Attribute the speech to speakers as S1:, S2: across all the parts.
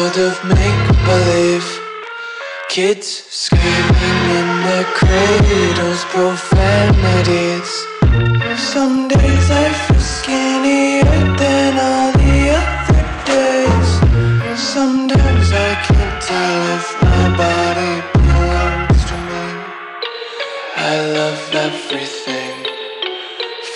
S1: world of make believe. Kids screaming in their cradles, profanities. Some days I feel skinnier than all the other days. Sometimes I can't tell if my body belongs to me. I love everything.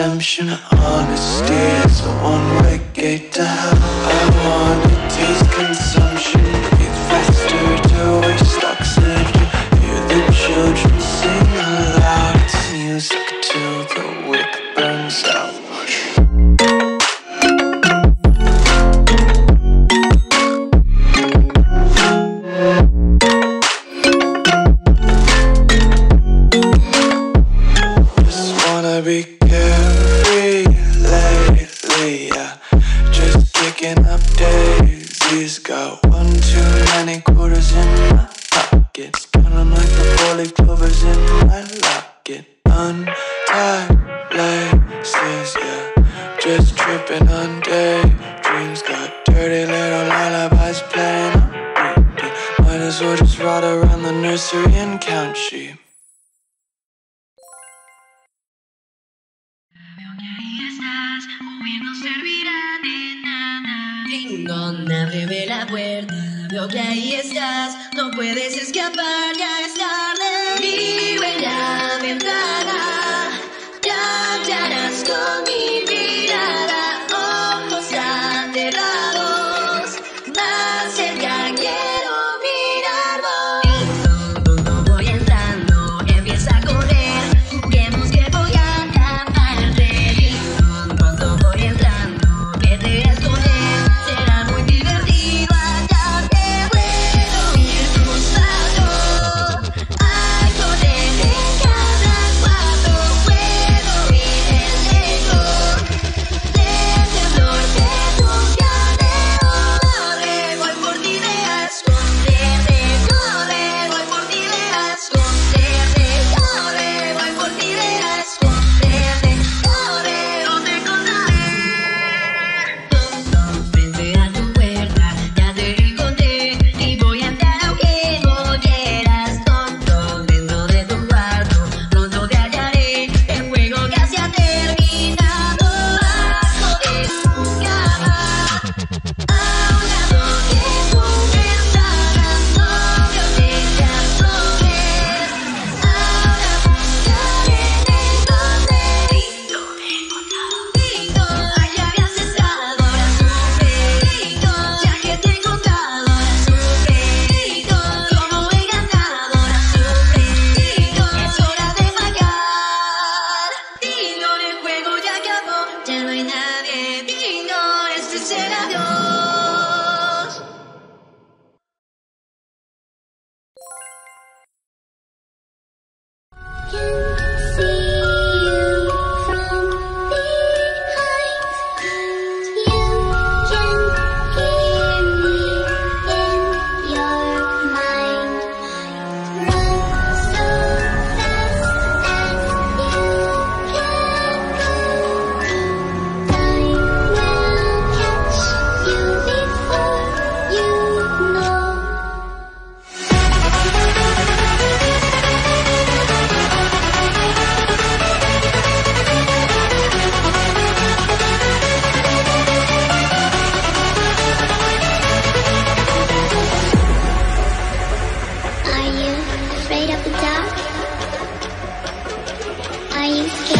S1: Redemption. Honesty is a one-way gate to Just tripping on daydreams. Got dirty little lullabies playing. Might as well just ride around the nursery and count sheep.
S2: Rincón, ábreme la puerta. Veo que ahí estás, no puedes escapar, ya es tarde. Vivo en la ventana,
S3: I